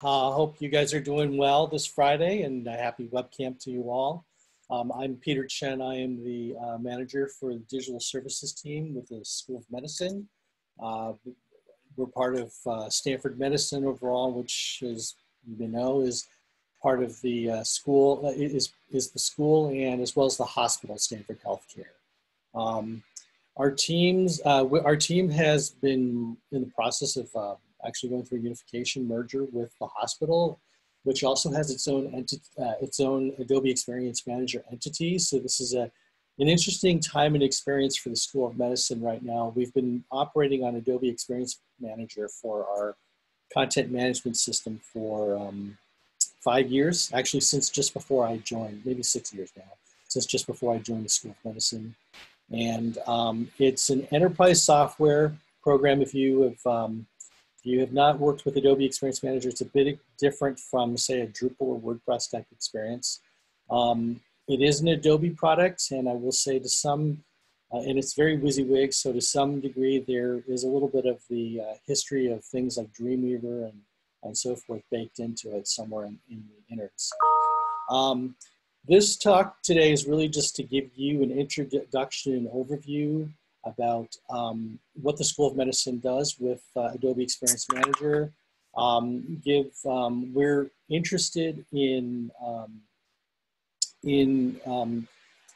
I uh, hope you guys are doing well this Friday and a happy webcamp to you all. Um, I'm Peter Chen. I am the uh, manager for the digital services team with the School of Medicine. Uh, we're part of uh, Stanford Medicine overall, which, as you know, is part of the uh, school, uh, is, is the school and as well as the hospital, Stanford Healthcare. Um, our teams, our team has been in the process of actually going through a unification merger with the hospital, which also has its own enti- uh, its own Adobe Experience Manager entity. So this is a an interesting time and experience for the School of Medicine right now. We've been operating on Adobe Experience Manager for our content management system for um, five years, actually since just before I joined, maybe six years now, since just before I joined the School of Medicine. And um, it's an enterprise software program. If you have um, you have not worked with Adobe Experience Manager, it's a bit different from, say, a Drupal or WordPress type experience. Um, it is an Adobe product, and I will say to some, uh, and it's very WYSIWYG, so to some degree there is a little bit of the uh, history of things like Dreamweaver and, and so forth baked into it somewhere in, in the innards. Um, this talk today is really just to give you an introduction and overview about um, what the School of Medicine does with uh, Adobe Experience Manager. Um, give, um, we're interested in, um, in um,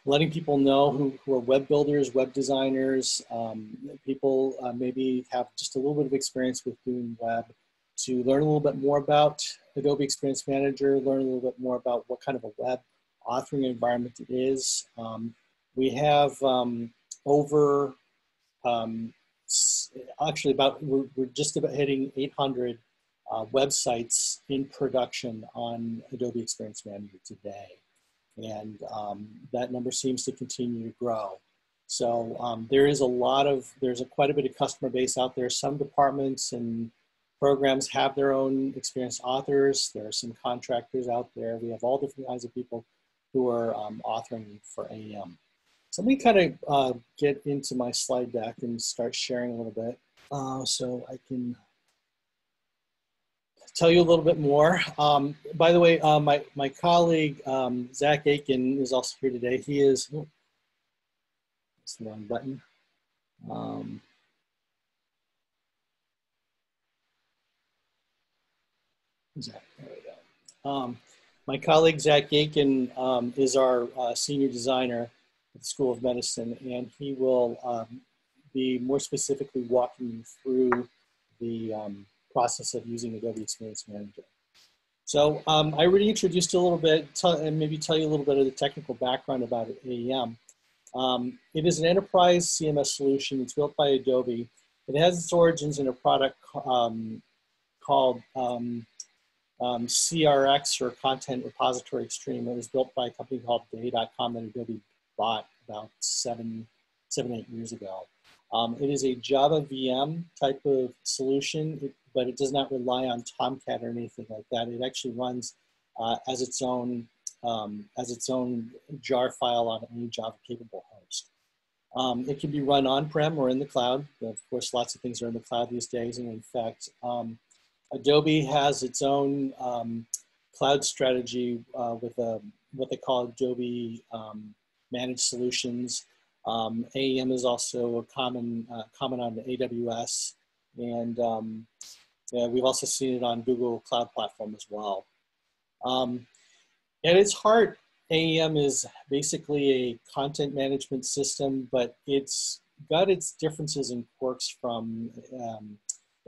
letting people know who, who, are web builders, web designers, people uh, maybe have just a little bit of experience with doing web to learn a little bit more about Adobe Experience Manager, learn a little bit more about what kind of a web authoring environment it is. Um, we have um, over, um, actually about, we're, we're, just about hitting 800 uh, websites in production on Adobe Experience Manager today. And um, that number seems to continue to grow. So um, there is a lot of, there's a quite a bit of customer base out there. Some departments and programs have their own experienced authors. There are some contractors out there. We have all different kinds of people who are um, authoring for AEM. So let me kind of uh, get into my slide deck and start sharing a little bit uh, so I can tell you a little bit more. Um, by the way, uh, my, my colleague, um, Zach Aiken is also here today. He is, oh, that's the wrong button. Um, Zach, there we go. Um, my colleague Zach Aiken um, is our uh, senior designer the School of Medicine, and he will um, be more specifically walking you through the um, process of using Adobe Experience Manager. So um, I already introduced a little bit and maybe tell you a little bit of the technical background about AEM. Um, it is an enterprise CMS solution. It's built by Adobe. It has its origins in a product um, called um, CRX or Content Repository Extreme. It was built by a company called Day.com that Adobe bought about seven, seven, eight years ago. Um, it is a Java VM type of solution, but it does not rely on Tomcat or anything like that. It actually runs uh, as its own um, as its own jar file on any Java capable host. Um, it can be run on-prem or in the cloud. Of course, lots of things are in the cloud these days, and in fact, um, Adobe has its own um, cloud strategy uh, with a, what they call Adobe um, Managed Solutions. Um, AEM is also a common, uh, common on AWS. And um, yeah, we've also seen it on Google Cloud Platform as well. Um, at its heart, AEM is basically a content management system, but it's got its differences and quirks from um,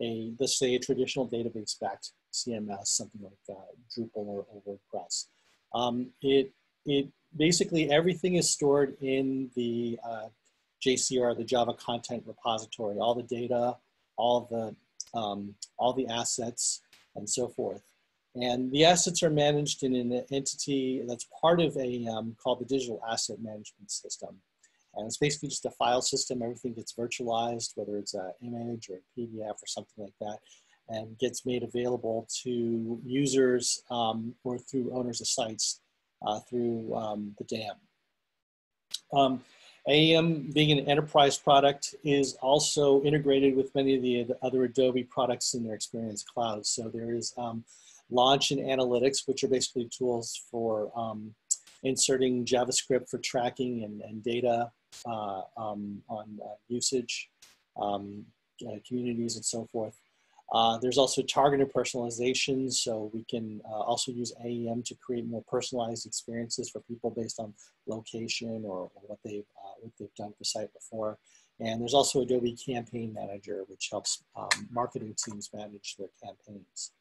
a, let's say a traditional database backed CMS, something like uh, Drupal or, or WordPress. Um, it, it basically everything is stored in the uh, JCR, the Java Content Repository, all the data, all the, um, all the assets, and so forth. And the assets are managed in an entity that's part of a um, called the Digital Asset Management System. And it's basically just a file system. Everything gets virtualized, whether it's an image or a PDF or something like that, and gets made available to users um, or through owners of sites uh, through um, the DAM. Um, AEM, being an enterprise product, is also integrated with many of the other Adobe products in their Experience Cloud. So there is um, Launch and Analytics, which are basically tools for um, inserting JavaScript for tracking and, and data uh, um, on uh, usage, um, uh, communities, and so forth. Uh, there's also targeted personalization, so we can uh, also use AEM to create more personalized experiences for people based on location or, or what they've uh, what they've done for site before. And there's also Adobe Campaign Manager, which helps um, marketing teams manage their campaigns.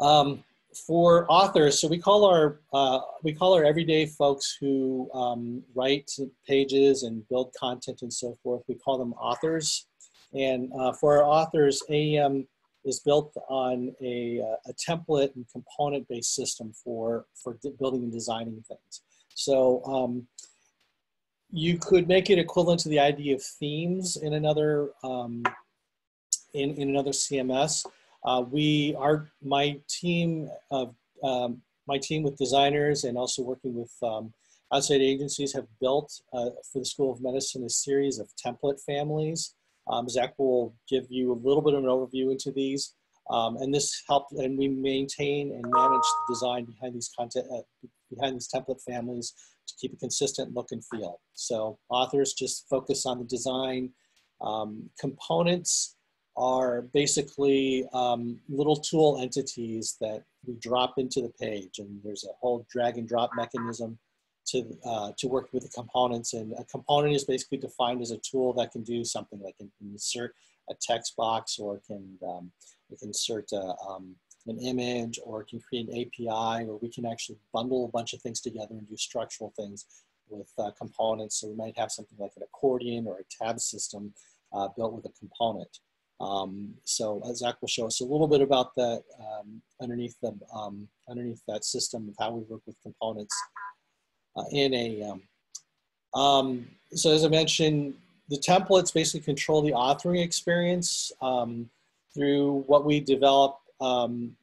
Um, for authors, so we call our uh, we call our everyday folks who um, write pages and build content and so forth. We call them authors. And uh, for our authors, AEM is built on a, uh, a template and component-based system for, for building and designing things. So um, you could make it equivalent to the idea of themes in another, um, in, in another CMS. Uh, we are, my team of, um, my team with designers and also working with um, outside agencies have built uh, for the School of Medicine a series of template families um, Zach will give you a little bit of an overview into these. Um, and this helped, and we maintain and manage the design behind these content, uh, behind these template families to keep a consistent look and feel. So authors just focus on the design. Um, components are basically um, little tool entities that we drop into the page and there's a whole drag and drop mechanism to, uh, to work with the components. And a component is basically defined as a tool that can do something like can insert a text box or can, um, can insert a, um, an image or can create an API or we can actually bundle a bunch of things together and do structural things with uh, components. So we might have something like an accordion or a tab system uh, built with a component. Um, so uh, Zach will show us a little bit about that um, underneath the um, underneath that system of how we work with components uh, in AEM. Um, so as I mentioned, the templates basically control the authoring experience um, through what we develop, um,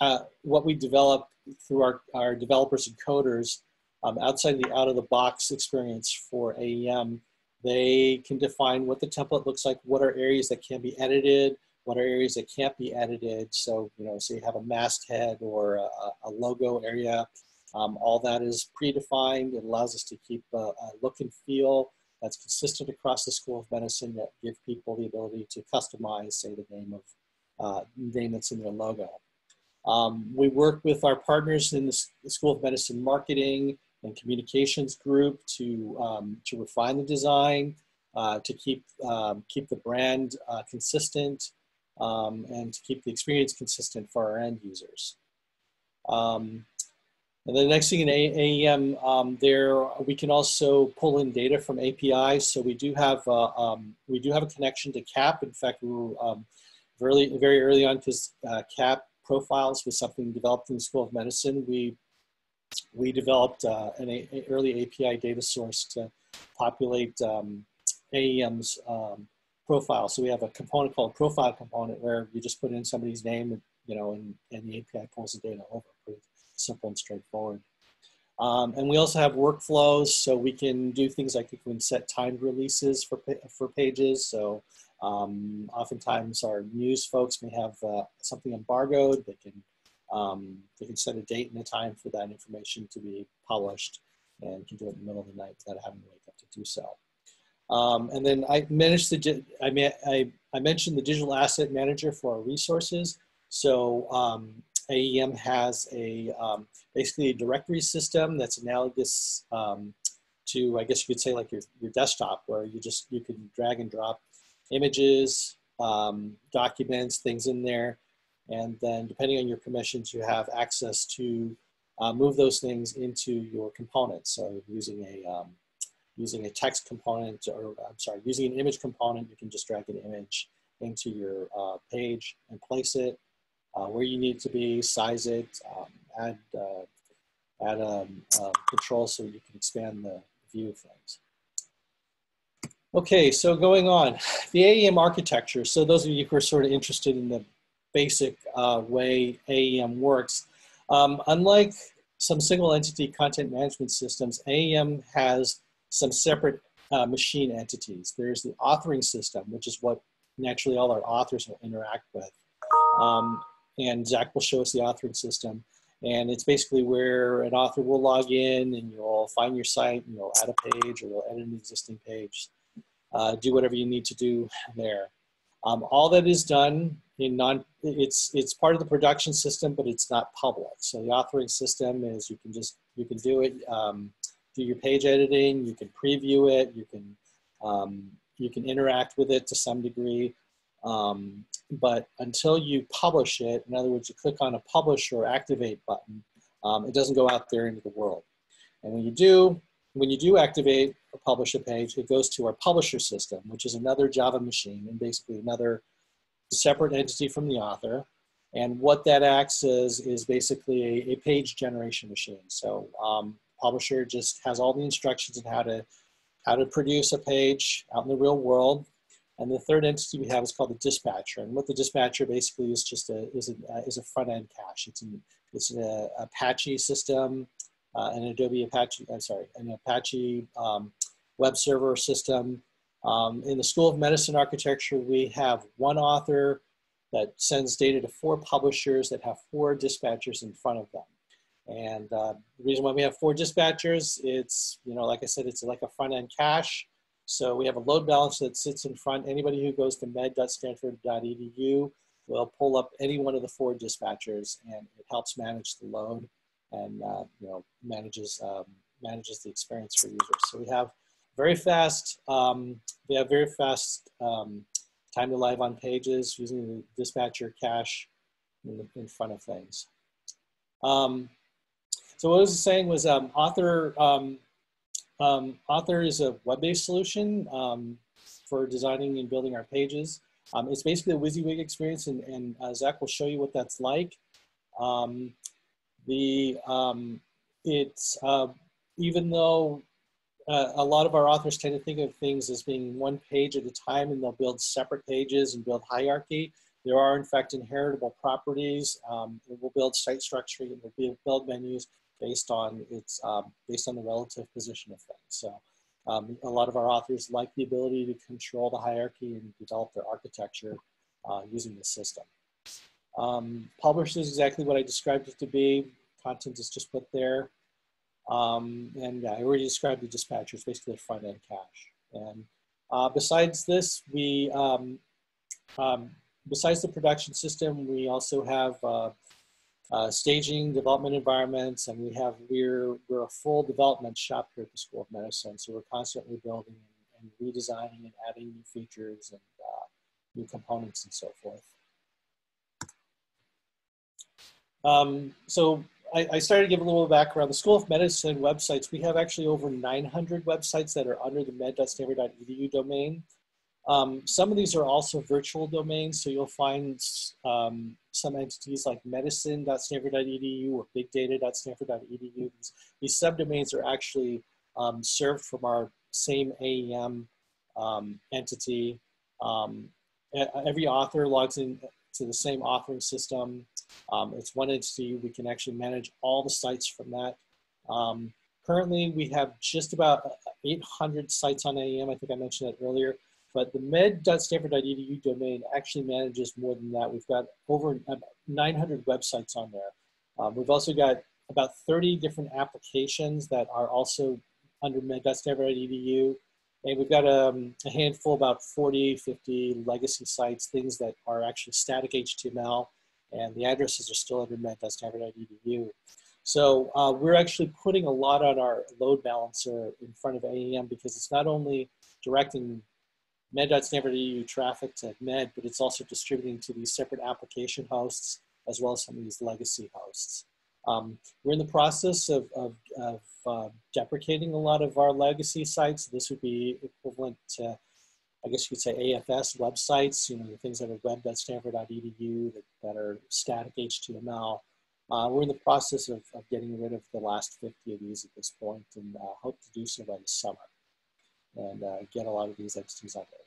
uh, what we develop through our, our developers and coders um, outside the out-of-the-box experience for AEM. They can define what the template looks like, what are areas that can be edited, what are areas that can't be edited. So, you know, so you have a masthead or a, a logo area um, all that is predefined. It allows us to keep a, a, look and feel that's consistent across the School of Medicine that give people the ability to customize, say, the name of uh, name that's in their logo. Um, we work with our partners in the, the, School of Medicine marketing and communications group to, um, to refine the design, uh, to keep, um, keep the brand uh, consistent, um, and to keep the experience consistent for our end users. Um, and the next thing in AEM, um, there we can also pull in data from APIs. So we do have uh, um, we do have a connection to CAP. In fact, we were um, very very early on because uh, CAP profiles was something developed in the School of Medicine. We we developed uh, an a, early API data source to populate um, AEM's um, profile. So we have a component called profile component where you just put in somebody's name, you know, and, and the API pulls the data over simple and straightforward. Um, and we also have workflows, so we can do things like we can set timed releases for, for pages. So um, oftentimes our news folks may have uh, something embargoed. They can, um, they can set a date and a time for that information to be published and can do it in the middle of the night without having to wake up to do so. Um, and then I managed the, I, I, I mentioned the digital asset manager for our resources. So um, AEM has a um, basically a directory system that's analogous um, to, I guess you could say like your, your desktop where you just, you can drag and drop images, um, documents, things in there. And then depending on your permissions, you have access to uh, move those things into your components. So using a, um, using a text component or I'm sorry, using an image component, you can just drag an image into your uh, page and place it uh, where you need to be, size it, um, add, uh, add a um, um, control so you can expand the view of things. Okay, so going on, the AEM architecture. So those of you who are sort of interested in the basic uh, way AEM works, um, unlike some single entity content management systems, AEM has some separate uh, machine entities. There's the authoring system, which is what naturally all our authors will interact with. Um, and Zach will show us the authoring system. And it's basically where an author will log in and you'll find your site and you'll add a page or you'll edit an existing page. Uh, do whatever you need to do there. Um, all that is done in non, it's, it's part of the production system, but it's not public. So the authoring system is you can just, you can do it, um, do your page editing, you can preview it, you can, um, you can interact with it to some degree. Um, but until you publish it, in other words, you click on a publish or activate button, um, it doesn't go out there into the world. And when you do, when you do activate or publish a page, it goes to our publisher system, which is another Java machine and basically another separate entity from the author. And what that acts as is basically a, a page generation machine. So um, publisher just has all the instructions on how to how to produce a page out in the real world. And the third entity we have is called the dispatcher. And what the dispatcher basically is just a, is a, uh, is a front end cache. It's an, it's an Apache system, uh, an Adobe Apache, I'm sorry, an Apache um, web server system. Um, in the School of Medicine architecture, we have one author that sends data to four publishers that have four dispatchers in front of them. And uh, the reason why we have four dispatchers, it's, you know, like I said, it's like a front end cache. So we have a load balancer that sits in front. Anybody who goes to med.stanford.edu will pull up any one of the four dispatchers and it helps manage the load and uh, you know manages um, manages the experience for users. So we have very fast um, we have very fast um, time to live on pages using the dispatcher cache in, the, in front of things. Um, so what I was saying was um, author um, Author is a web-based solution um, for designing and building our pages. Um, it's basically a WYSIWYG experience, and, and uh, Zach will show you what that's like. Um, the um, it's uh, even though uh, a lot of our authors tend to think of things as being one page at a time, and they'll build separate pages and build hierarchy. There are, in fact, inheritable properties. Um, we'll build site structure, we'll build menus, based on its um, based on the relative position of things. So um, a lot of our authors like the ability to control the hierarchy and develop their architecture uh, using the system. Um, is exactly what I described it to be. Content is just put there. Um, and yeah, I already described the dispatcher. It's basically front end cache. And uh, besides this, we um, um, besides the production system, we also have uh, uh, staging development environments, and we have we're we're a full development shop here at the School of Medicine. So we're constantly building and, and redesigning and adding new features and uh, new components and so forth. Um, so I, I, started to give a little background. The School of Medicine websites, we have actually over 900 websites that are under the med.stanford.edu domain. Um, some of these are also virtual domains, so you'll find um, some entities like medicine.stanford.edu or bigdata.stanford.edu. These, these subdomains are actually um, served from our same AEM um, entity. Um, every author logs in to the same authoring system. Um, it's one entity. We can actually manage all the sites from that. currently, we have just about 800 sites on AEM. I think I mentioned that earlier. But the med.stanford.edu domain actually manages more than that. We've got over 900 websites on there. Um, we've also got about 30 different applications that are also under med.stanford.edu. And we've got um, a handful, about 40, 50 legacy sites, things that are actually static HTML, and the addresses are still under med.stanford.edu. So uh, we're actually putting a lot on our load balancer in front of AEM because it's not only directing med.stanford.edu traffic to med, but it's also distributing to these separate application hosts as well as some of these legacy hosts. Um, we're in the process of, of, of uh, deprecating a lot of our legacy sites. This would be equivalent to, I guess you could say AFS websites, you know, the things that are web.stanford.edu that, that are static HTML. Uh, we're in the process of, of getting rid of the last 50 of these at this point and uh, hope to do so by the summer and uh, get a lot of these entities out there.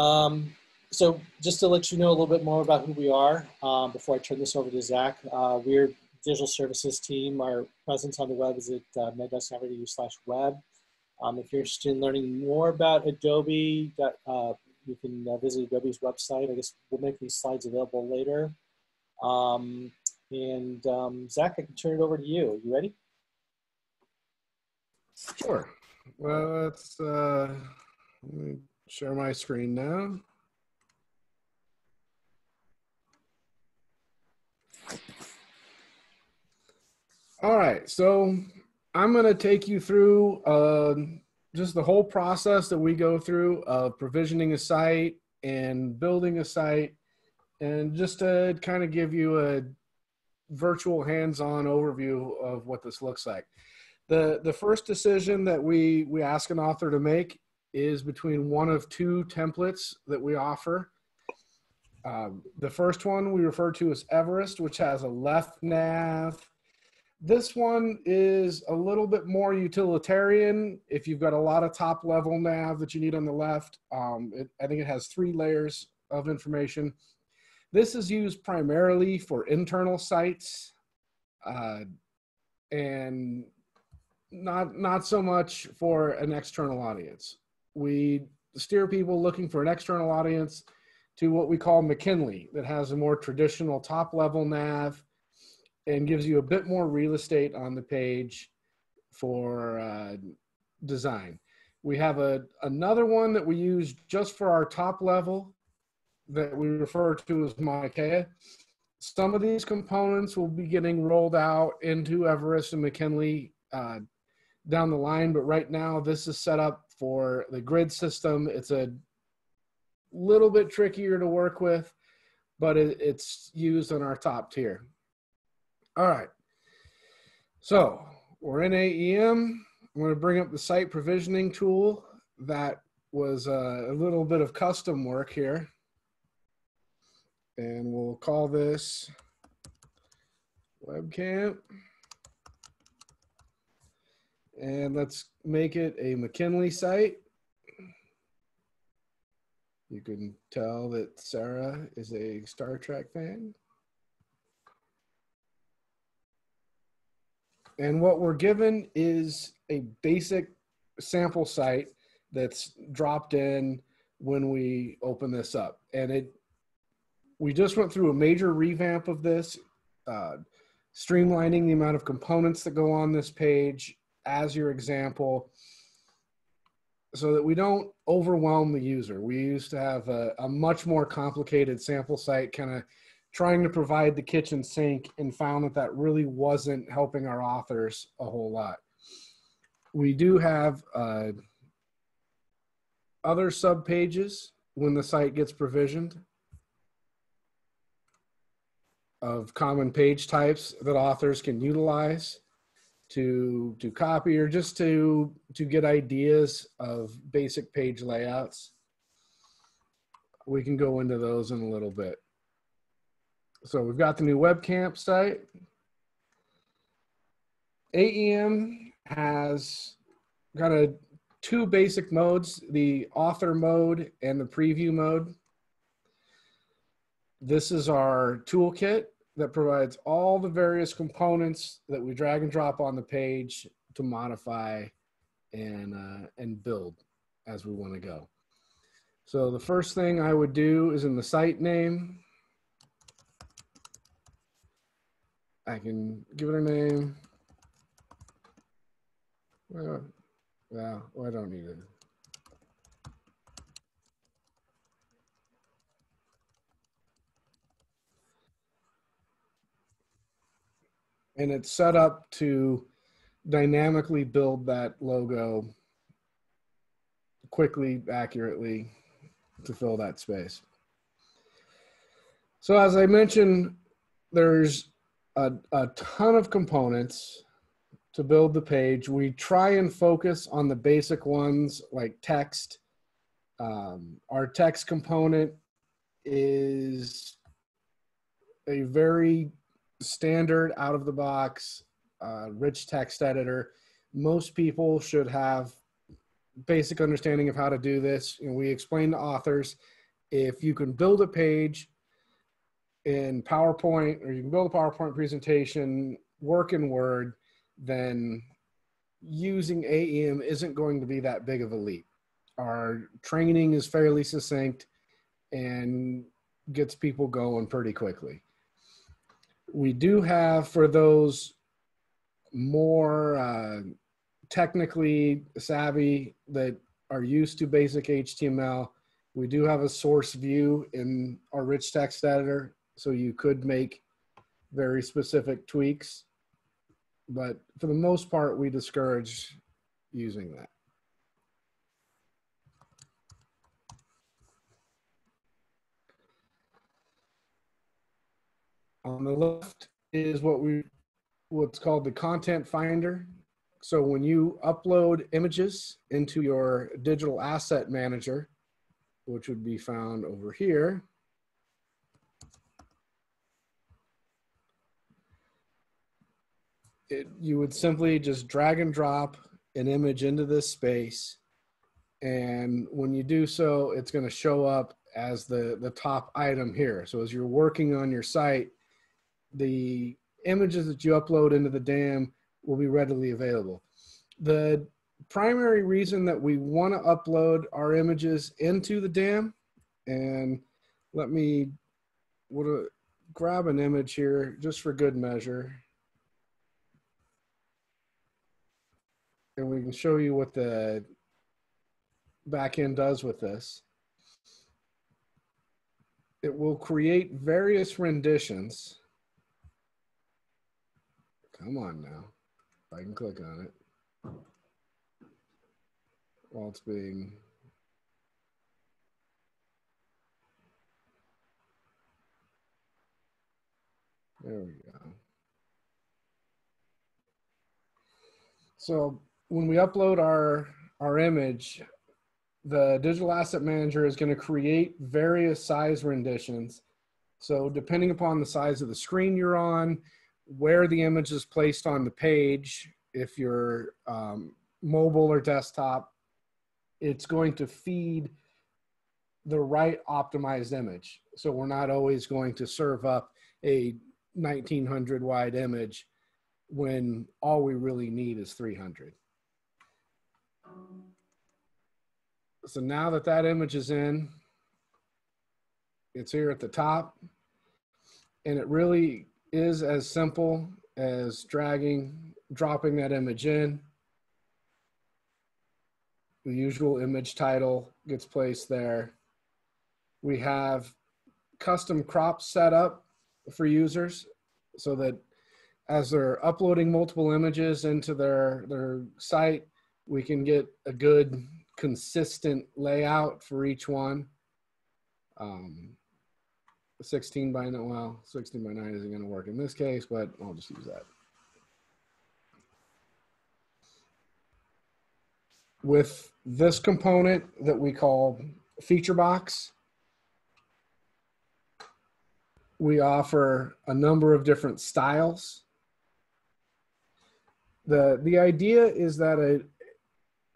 Um, so just to let you know a little bit more about who we are um, before I turn this over to Zach, uh, we're digital services team. Our presence on the web is at uh, med.stanford.edu slash web. Um, if you're interested in learning more about Adobe, uh, you can uh, visit Adobe's website. I guess we'll make these slides available later. Um, and um, Zach, I can turn it over to you. Are you ready? Sure. Well, let's uh, let me share my screen now. All right, so I'm going to take you through uh, just the whole process that we go through of provisioning a site and building a site, and just to kind of give you a virtual hands-on overview of what this looks like. The, the first decision that we, we ask an author to make is between one of two templates that we offer. Um, the first one we refer to as Everest, which has a left nav. This one is a little bit more utilitarian. If you've got a lot of top level nav that you need on the left, um, it, I think it has three layers of information. This is used primarily for internal sites uh, and not, not so much for an external audience. We steer people looking for an external audience to what we call McKinley that has a more traditional top level nav and gives you a bit more real estate on the page for uh, design. We have a, another one that we use just for our top level that we refer to as Maikea. Some of these components will be getting rolled out into Everest and McKinley uh, down the line, but right now this is set up for the grid system. It's a little bit trickier to work with, but it, it's used on our top tier. All right. So we're in AEM. I'm going to bring up the site provisioning tool that was uh, a little bit of custom work here and we'll call this webcamp. And let's make it a McKinley site. You can tell that Sarah is a Star Trek fan. And what we're given is a basic sample site that's dropped in when we open this up. And it we just went through a major revamp of this, uh, streamlining the amount of components that go on this page as your example so that we don't overwhelm the user. We used to have a, a much more complicated sample site kind of trying to provide the kitchen sink and found that that really wasn't helping our authors a whole lot. We do have uh, other sub pages when the site gets provisioned of common page types that authors can utilize to to copy or just to to get ideas of basic page layouts. We can go into those in a little bit. So we've got the new webcamp site. AEM has got a two basic modes the author mode and the preview mode. This is our toolkit that provides all the various components that we drag and drop on the page to modify and, uh, and build as we want to go. So the first thing I would do is in the site name, I can give it a name. Well, well, I don't need it. And it's set up to dynamically build that logo quickly, accurately to fill that space. So as I mentioned, there's a, a ton of components to build the page. We try and focus on the basic ones like text. Um, our text component is a very standard out of the box uh, rich text editor. Most people should have basic understanding of how to do this. And we explain to authors if you can build a page in PowerPoint or you can build a PowerPoint presentation, work in Word, then using AEM isn't going to be that big of a leap. our training is fairly succinct and gets people going pretty quickly. We do have for those more uh, technically savvy that are used to basic HTML, we do have a source view in our rich text editor, so you could make very specific tweaks. But for the most part, we discourage using that. On the left is what we what's called the content finder. So when you upload images into your digital asset manager, which would be found over here, it, you would simply just drag and drop an image into this space. And when you do so, it's going to show up as the, the top item here. So as you're working on your site, the images that you upload into the DAM will be readily available. The primary reason that we want to upload our images into the DAM, and let me what grab an image here just for good measure. And we can show you what the backend does with this. It will create various renditions Come on now. I can click on it. While it's being There we go. So when we upload our, our image, the digital asset manager is going to create various size renditions. So depending upon the size of the screen you're on, where the image is placed on the page, if you're um, mobile or desktop, it's going to feed the right optimized image. So we're not always going to serve up a 1900 wide image when all we really need is 300. So now that that image is in, it's here at the top and it really is as simple as dragging, dropping that image in. The usual image title gets placed there. We have custom crops set up for users so that as they're uploading multiple images into their, their site, we can get a good consistent layout for each one. Um, 16 by 9, well, 16 by 9 isn't going to work in this case, but I'll just use that. With this component that we call feature box, we offer a number of different styles. The, the idea is that a,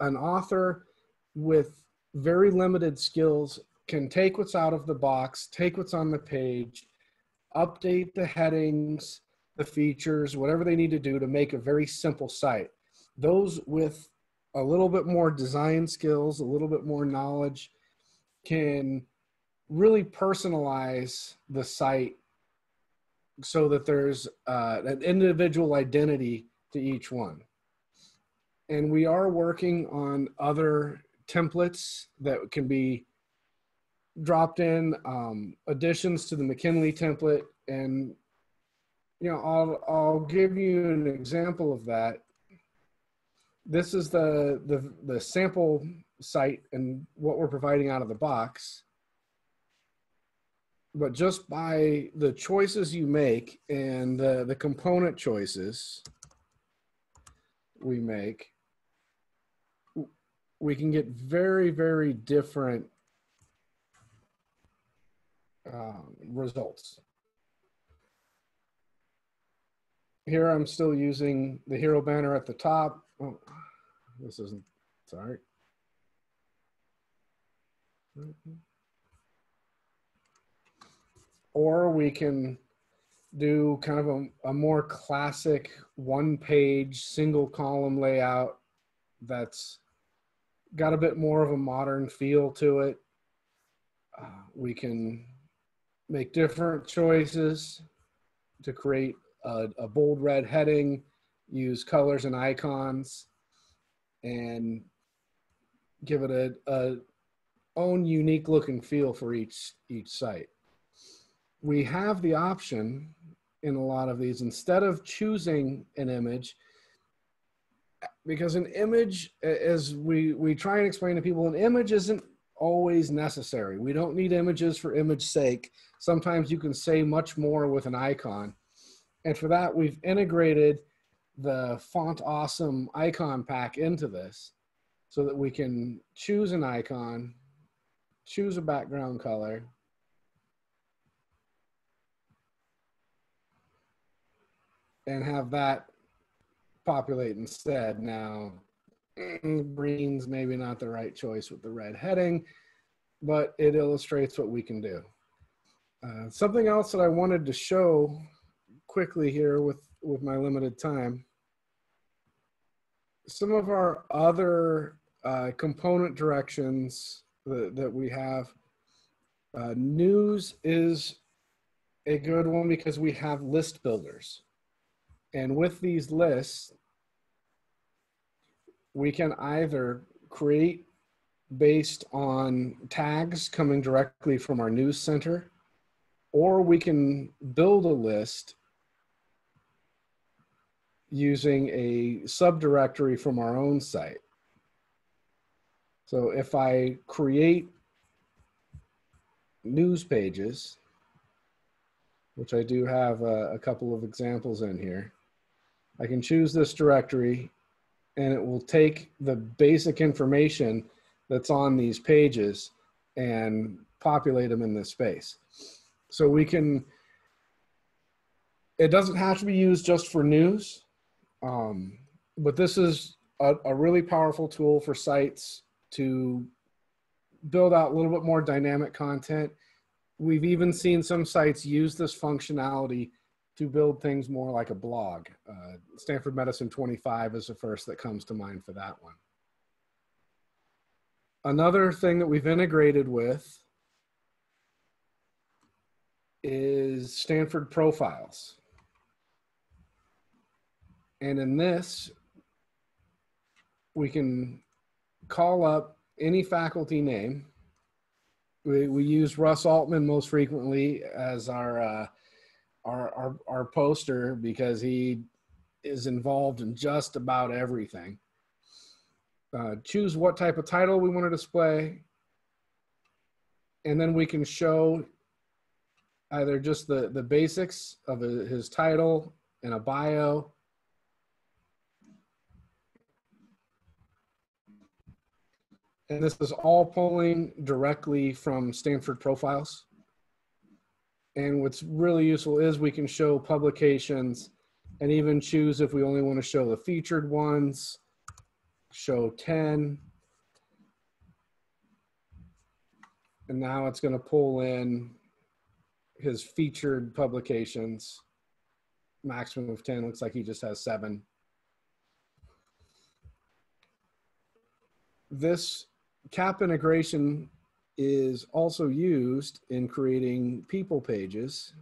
an author with very limited skills can take what's out of the box, take what's on the page, update the headings, the features, whatever they need to do to make a very simple site. Those with a little bit more design skills, a little bit more knowledge can really personalize the site so that there's uh, an individual identity to each one. And we are working on other templates that can be dropped in um, additions to the McKinley template, and you know, I'll I'll give you an example of that. This is the the the sample site and what we're providing out of the box. But just by the choices you make and the, the component choices we make, we can get very, very different um, results. Here I'm still using the hero banner at the top. Oh, this isn't, sorry. Or we can do kind of a, a more classic one page single column layout that's got a bit more of a modern feel to it. Uh, we can make different choices to create a, a bold red heading, use colors and icons, and give it a, a own unique look and feel for each each site. We have the option in a lot of these instead of choosing an image because an image as we we try and explain to people an image isn't always necessary. We don't need images for image sake. Sometimes you can say much more with an icon. And for that, we've integrated the Font Awesome icon pack into this so that we can choose an icon, choose a background color, and have that populate instead. Now, green's maybe not the right choice with the red heading, but it illustrates what we can do. Uh, something else that I wanted to show quickly here with, with my limited time. Some of our other uh, component directions that, that we have. Uh, news is a good one because we have list builders. And with these lists, we can either create based on tags coming directly from our news center, or we can build a list using a subdirectory from our own site. So if I create news pages, which I do have a, a couple of examples in here, I can choose this directory and it will take the basic information that's on these pages and populate them in this space. So we can, it doesn't have to be used just for news, um, but this is a, a really powerful tool for sites to build out a little bit more dynamic content. We've even seen some sites use this functionality to build things more like a blog. Uh, Stanford Medicine 25 is the first that comes to mind for that one. Another thing that we've integrated with is Stanford Profiles. And in this, we can call up any faculty name. We, we use Russ Altman most frequently as our uh, our, our, our poster because he is involved in just about everything. Uh, choose what type of title we want to display. And then we can show either just the, the basics of his title and a bio. And this is all pulling directly from Stanford profiles. And what's really useful is we can show publications and even choose if we only want to show the featured ones, show 10. And now it's going to pull in his featured publications. Maximum of 10, looks like he just has seven. This CAP integration is also used in creating people pages.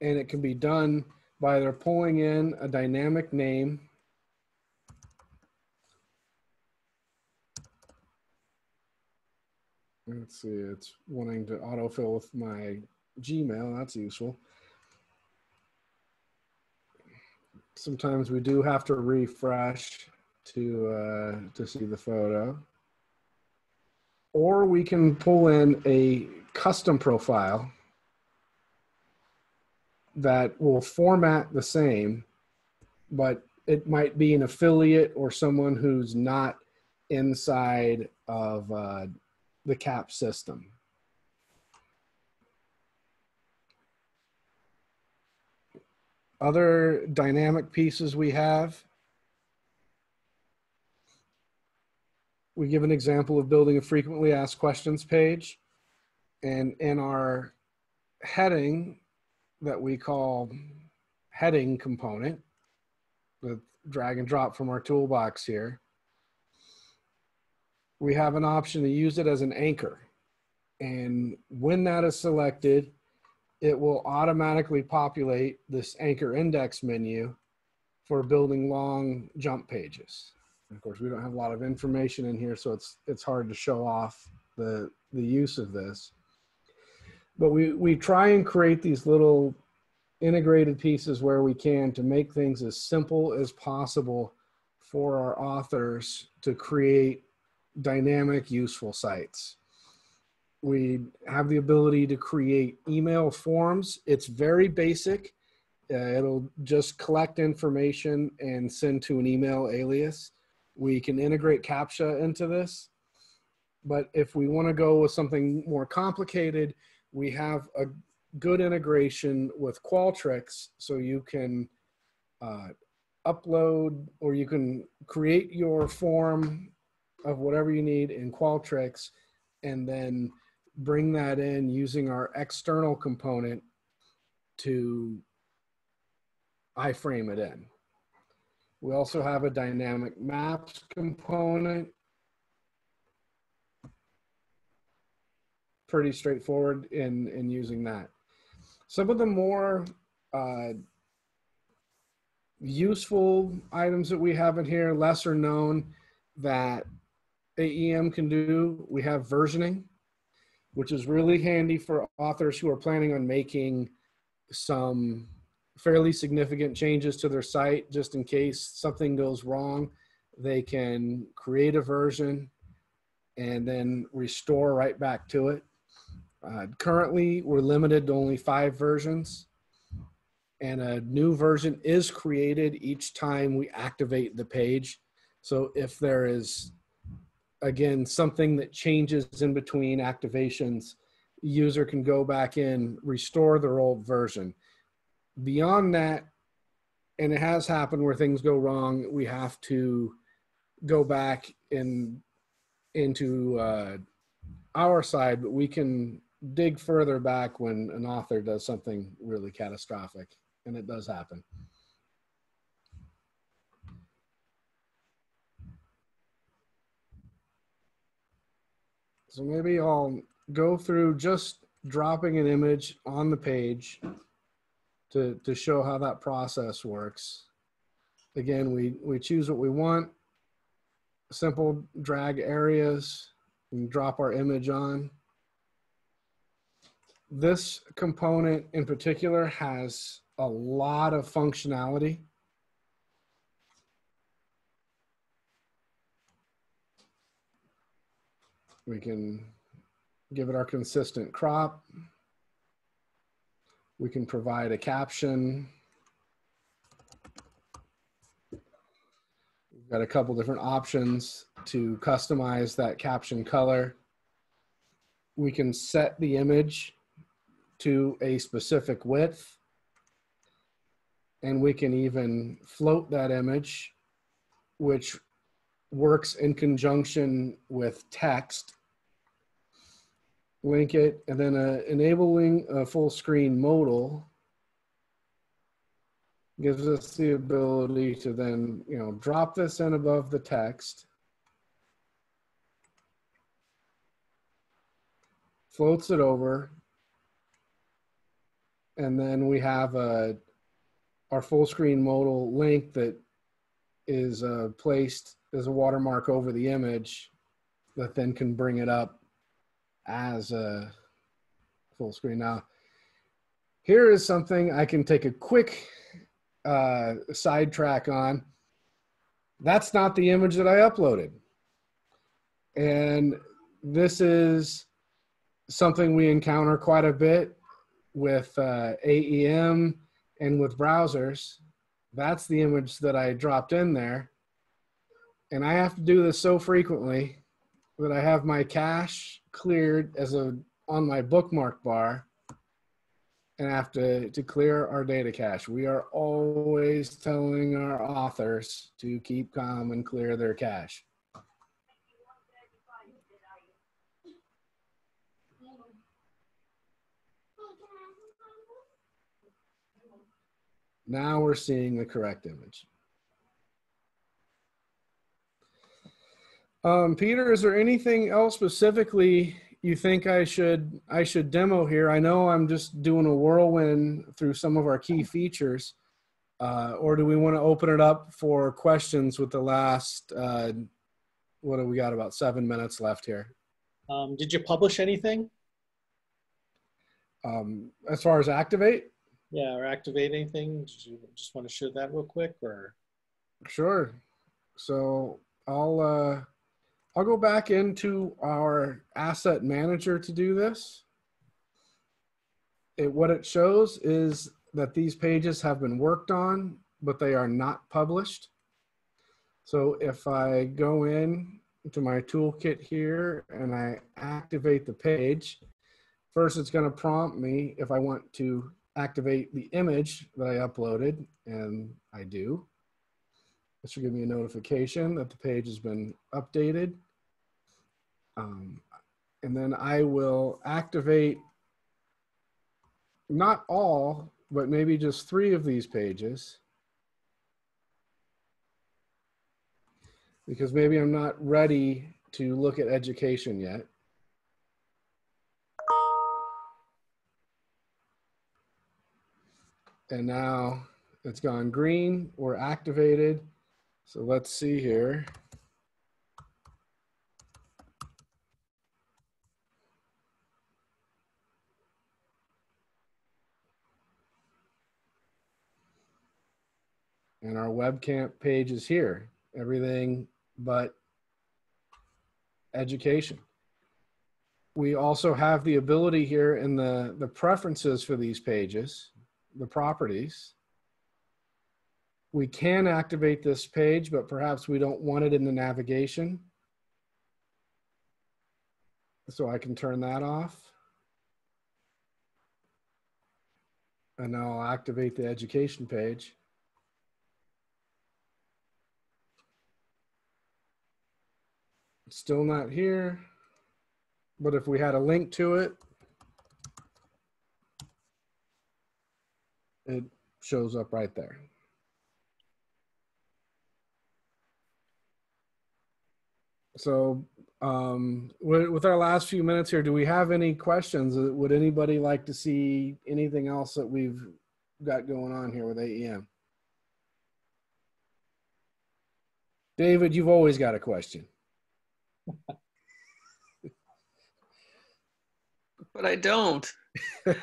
And it can be done by either pulling in a dynamic name Let's see, it's wanting to autofill with my Gmail. That's useful. Sometimes we do have to refresh to uh, to see the photo. Or we can pull in a custom profile that will format the same, but it might be an affiliate or someone who's not inside of uh, the CAP system. Other dynamic pieces we have we give an example of building a frequently asked questions page. And in our heading that we call heading component, the drag and drop from our toolbox here, we have an option to use it as an anchor. And when that is selected, it will automatically populate this anchor index menu for building long jump pages. Of course, we don't have a lot of information in here, so it's it's hard to show off the the use of this. But we we try and create these little integrated pieces where we can to make things as simple as possible for our authors to create dynamic, useful sites. We have the ability to create email forms. It's very basic. Uh, it'll just collect information and send to an email alias. We can integrate CAPTCHA into this. But if we want to go with something more complicated, we have a good integration with Qualtrics so you can uh, upload or you can create your form of whatever you need in Qualtrics and then bring that in using our external component to iframe it in. We also have a dynamic maps component. Pretty straightforward in, in using that. Some of the more uh, useful items that we have in here, lesser known that AEM can do, we have versioning, which is really handy for authors who are planning on making some fairly significant changes to their site just in case something goes wrong. They can create a version and then restore right back to it. Uh, currently, we're limited to only five versions, and a new version is created each time we activate the page. So if there is, again, something that changes in between activations, user can go back in, restore their old version. Beyond that, and it has happened where things go wrong, we have to go back in into uh, our side, but we can dig further back when an author does something really catastrophic, and it does happen. So maybe I'll go through just dropping an image on the page to, to show how that process works. Again, we, we choose what we want, simple drag areas, and drop our image on this component in particular has a lot of functionality. We can give it our consistent crop. We can provide a caption. We've got a couple different options to customize that caption color. We can set the image to a specific width. And we can even float that image, which works in conjunction with text. Link it, and then uh, enabling a full screen modal gives us the ability to then, you know, drop this in above the text. Floats it over, and then we have a our full screen modal link that is uh, placed as a watermark over the image that then can bring it up as a full screen. Now, here is something I can take a quick uh, sidetrack on. That's not the image that I uploaded. And this is something we encounter quite a bit with uh, AEM and with browsers. That's the image that I dropped in there. And I have to do this so frequently that I have my cache cleared as a on my bookmark bar and I have to, to clear our data cache. We are always telling our authors to keep calm and clear their cache. Now we're seeing the correct image. Um, Peter, is there anything else specifically you think I should I should demo here? I know I'm just doing a whirlwind through some of our key features, uh, or do we want to open it up for questions with the last? Uh, what do we got? About seven minutes left here. Um, did you publish anything? Um, as far as activate? Yeah, or activate anything? Did you just want to share that real quick, or? Sure. So I'll uh, I'll go back into our asset manager to do this. It, what it shows is that these pages have been worked on, but they are not published. So if I go in to my toolkit here and I activate the page, first it's going to prompt me if I want to activate the image that I uploaded, and I do. This will give me a notification that the page has been updated. Um, and then I will activate not all, but maybe just three of these pages. Because maybe I'm not ready to look at education yet. And now it's gone green, we're activated. So let's see here. And our WebCamp page is here. Everything but education. We also have the ability here in the, the preferences for these pages, the properties, we can activate this page, but perhaps we don't want it in the navigation. So I can turn that off. And now I'll activate the education page. Still not here, but if we had a link to it, it shows up right there. So um, with our last few minutes here, do we have any questions? Uh, would anybody like to see anything else that we've got going on here with AEM? David, you've always got a question. But I don't.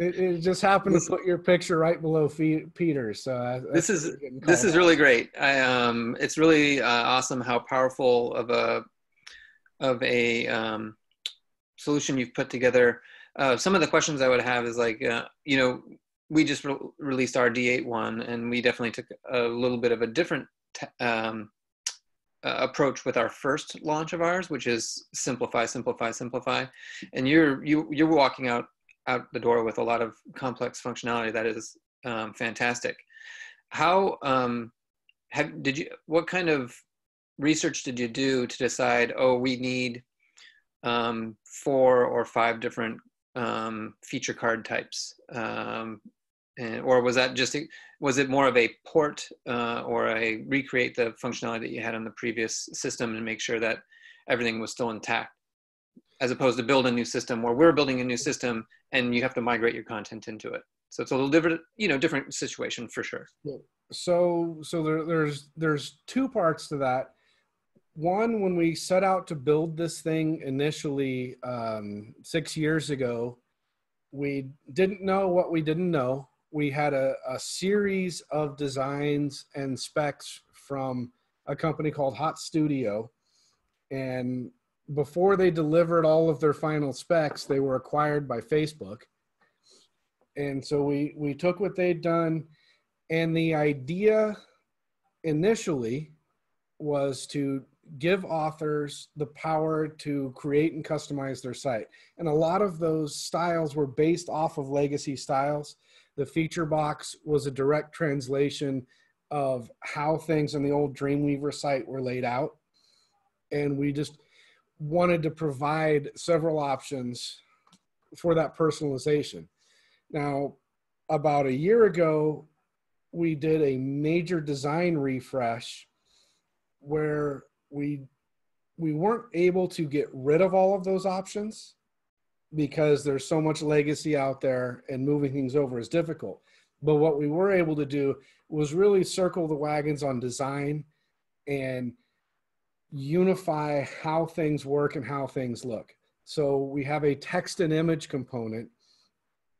It, it just happened to put your picture right below Peter. So this is this is really great. I, um, it's really uh, awesome how powerful of a of a um, solution you've put together. Uh, some of the questions I would have is like, uh, you know, we just re- released our D8 one, and we definitely took a little bit of a different t- um, uh, approach with our first launch of ours, which is simplify, simplify, simplify. And you're you you're walking out out the door with a lot of complex functionality that is um, fantastic. How um, have did you? What kind of research did you do to decide? Oh, we need um, four or five different um, feature card types, um, or was that just was it more of a port uh, or a recreate the functionality that you had on the previous system and make sure that everything was still intact? as opposed to build a new system where we're building a new system and you have to migrate your content into it. So it's a little different, you know, different situation for sure. So, so there, there's there's two parts to that. One, when we set out to build this thing initially um, six years ago, we didn't know what we didn't know. We had a, a series of designs and specs from a company called Hot Studio, and before they delivered all of their final specs, they were acquired by Facebook. And so we we took what they'd done, and the idea initially was to give authors the power to create and customize their site. And a lot of those styles were based off of legacy styles. The feature box was a direct translation of how things on the old Dreamweaver site were laid out. And we just wanted to provide several options for that personalization. Now, about a year ago, we did a major design refresh where we we weren't able to get rid of all of those options because there's so much legacy out there and moving things over is difficult. But what we were able to do was really circle the wagons on design and unify how things work and how things look. So we have a text and image component,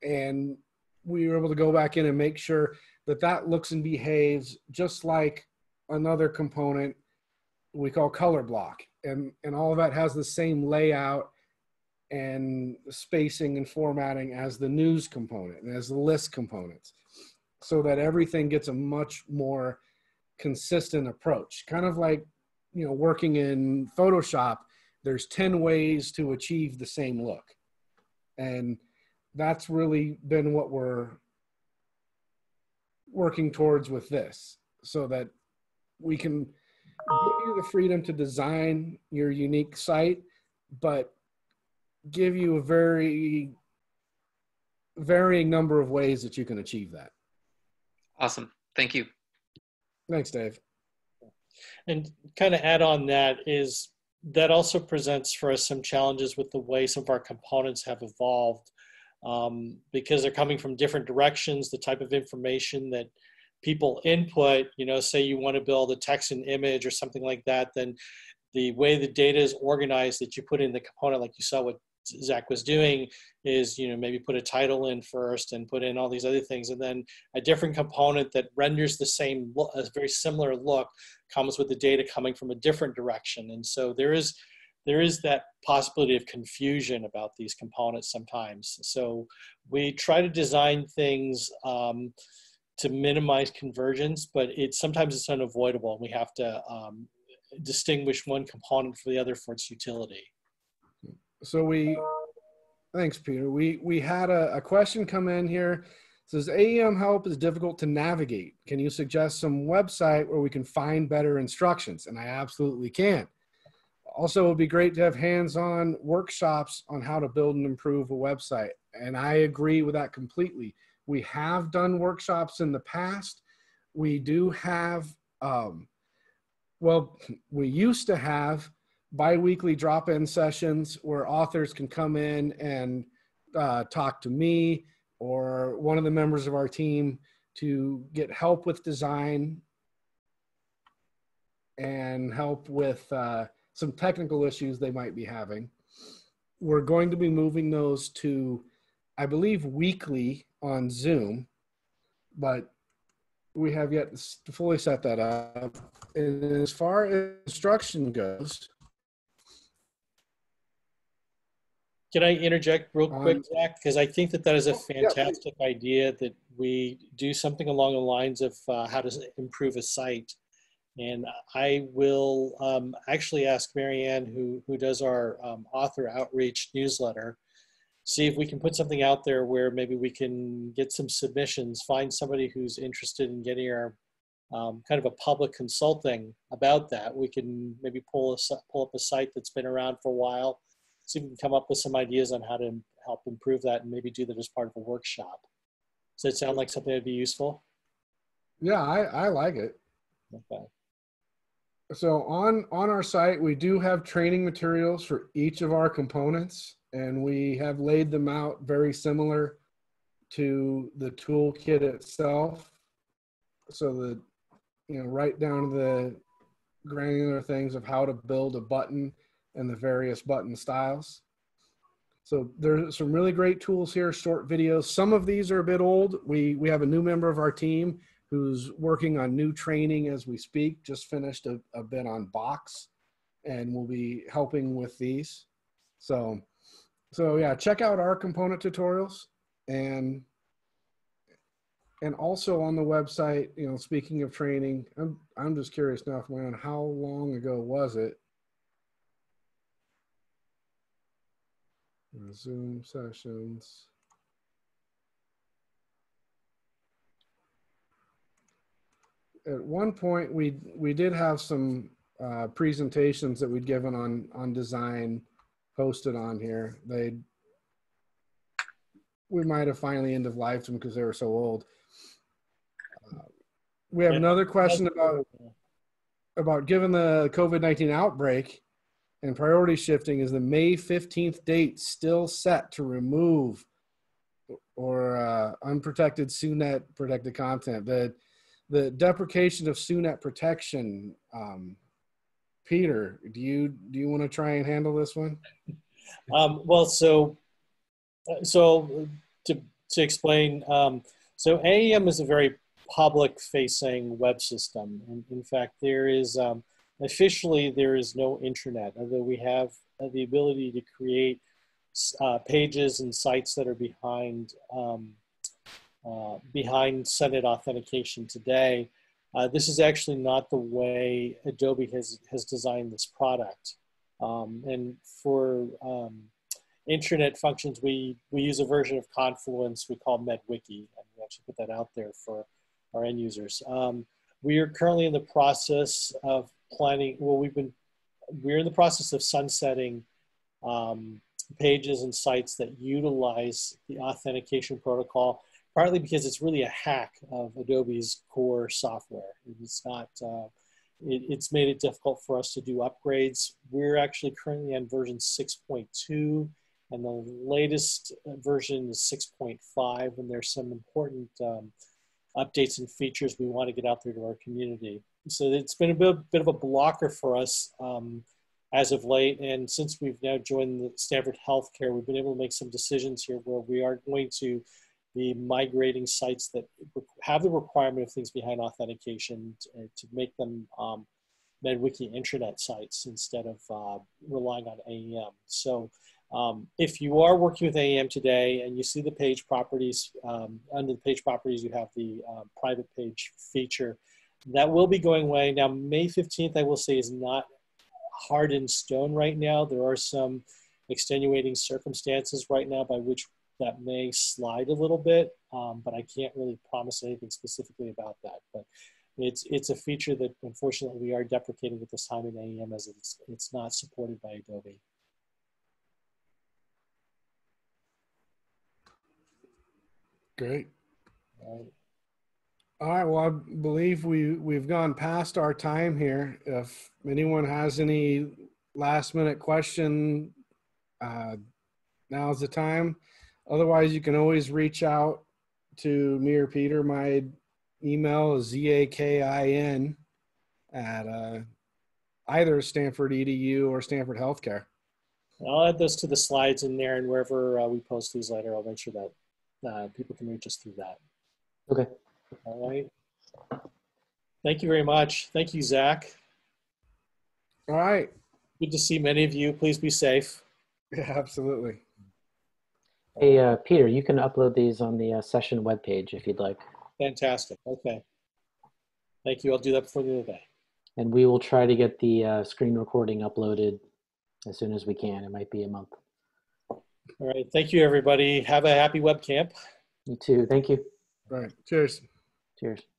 and we were able to go back in and make sure that that looks and behaves just like another component we call color block. And, and all of that has the same layout and spacing and formatting as the news component and as the list components so that everything gets a much more consistent approach. Kind of like you know working in photoshop there's 10 ways to achieve the same look. And that's really been what we're working towards with this so that we can give you the freedom to design your unique site but give you a very varying number of ways that you can achieve that. Awesome. Thank you. Thanks, Dave. And kind of add on that is that also presents for us some challenges with the way some of our components have evolved um, because they're coming from different directions, the type of information that people input, you know, say you want to build a text and image or something like that, then the way the data is organized that you put in the component, like you saw with Zach was doing is, you know, maybe put a title in first and put in all these other things. And then a different component that renders the same, a very similar look comes with the data coming from a different direction. And so there is, there is that possibility of confusion about these components sometimes. So we try to design things um, to minimize convergence, but it sometimes it's unavoidable. We have to um, distinguish one component for the other for its utility so we thanks peter. We we had a, a question come in here. It says aem help is difficult to navigate. Can you suggest some website where we can find better instructions? And i absolutely can. Also it would be great to have hands-on workshops on how to build and improve a website. And i agree with that completely. We have done workshops in the past. We do have um, well we used to have biweekly drop-in sessions where authors can come in and uh, talk to me or one of the members of our team to get help with design and help with uh, some technical issues they might be having. We're going to be moving those to, I believe, weekly on Zoom, but we have yet to fully set that up. And as far as instruction goes, Can I interject real quick, um, Zach? Because I think that that is a fantastic yeah, idea that we do something along the lines of uh, how to improve a site. And I will um, actually ask Marianne, who, who does our um, author outreach newsletter, see if we can put something out there where maybe we can get some submissions, find somebody who's interested in getting our um, kind of a public consulting about that. We can maybe pull, a, pull up a site that's been around for a while see if we can come up with some ideas on how to help improve that and maybe do that as part of a workshop. Does it sound like something that'd be useful? Yeah, I, I like it. Okay. So on on our site, we do have training materials for each of our components, and we have laid them out very similar to the toolkit itself. So that you know, right down to the granular things of how to build a button and the various button styles. So there's some really great tools here, short videos. Some of these are a bit old. We, we have a new member of our team who's working on new training as we speak, just finished a, a bit on Box and we'll be helping with these. So, so yeah, check out our component tutorials and and also on the website, you know, speaking of training, I'm, I'm just curious now, man, how long ago was it? Zoom sessions. At one point, we we did have some uh, presentations that we'd given on on design posted on here. They we might have finally end of life them because they were so old. Uh, we have another question about. about given the COVID 19 outbreak and priority shifting, is the May 15th date still set to remove or uh, unprotected SUNET protected content? The, the deprecation of SUNET protection. Um, Peter, do you do you want to try and handle this one? Um, well, so so to to explain, um, so AEM is a very public-facing web system. And in fact, there is um, officially there is no intranet, although we have the ability to create uh, pages and sites that are behind um, uh, behind SUNET authentication today. Uh, this is actually not the way Adobe has has designed this product. Um, and for um, intranet functions, we we use a version of Confluence we call MedWiki, and we actually put that out there for our end users. Um, we are currently in the process of planning. Well, we've been we're in the process of sunsetting um, pages and sites that utilize the authentication protocol. Partly because it's really a hack of Adobe's core software. It's not. Uh, it, it's made it difficult for us to do upgrades. We're actually currently on version 6.2 and the latest version is 6.5 and there's some important um, updates and features we want to get out there to our community. So it's been a bit, bit of a blocker for us um, as of late. And since we've now joined the Stanford Healthcare, we've been able to make some decisions here where we are going to be migrating sites that have the requirement of things behind authentication to, to make them um, MedWiki intranet sites instead of uh, relying on AEM. So um, if you are working with AEM today and you see the page properties, um, under the page properties, you have the uh, private page feature. That will be going away. Now, May 15th, I will say, is not hard in stone right now. There are some extenuating circumstances right now by which that may slide a little bit, um, but I can't really promise anything specifically about that. But it's, it's a feature that unfortunately we are deprecating at this time in AEM as it's, it's not supported by Adobe. Great. All right. Well, I believe we we've gone past our time here. If anyone has any last minute question, uh, now's the time. Otherwise, you can always reach out to me or Peter. My email is zakin at uh, either Stanford EDU or Stanford Healthcare. I'll add those to the slides in there, and wherever uh, we post these later, I'll make sure that uh, people can reach us through that. Okay. All right. Thank you very much. Thank you, Zach. All right. Good to see many of you. Please be safe. Yeah, absolutely. Hey, uh, Peter, you can upload these on the uh, session webpage if you'd like. Fantastic. Okay. Thank you. I'll do that before the end of the day. And we will try to get the uh, screen recording uploaded as soon as we can. It might be a month. All right. Thank you, everybody. Have a happy web camp. You too. Thank you. All right. Cheers. Cheers.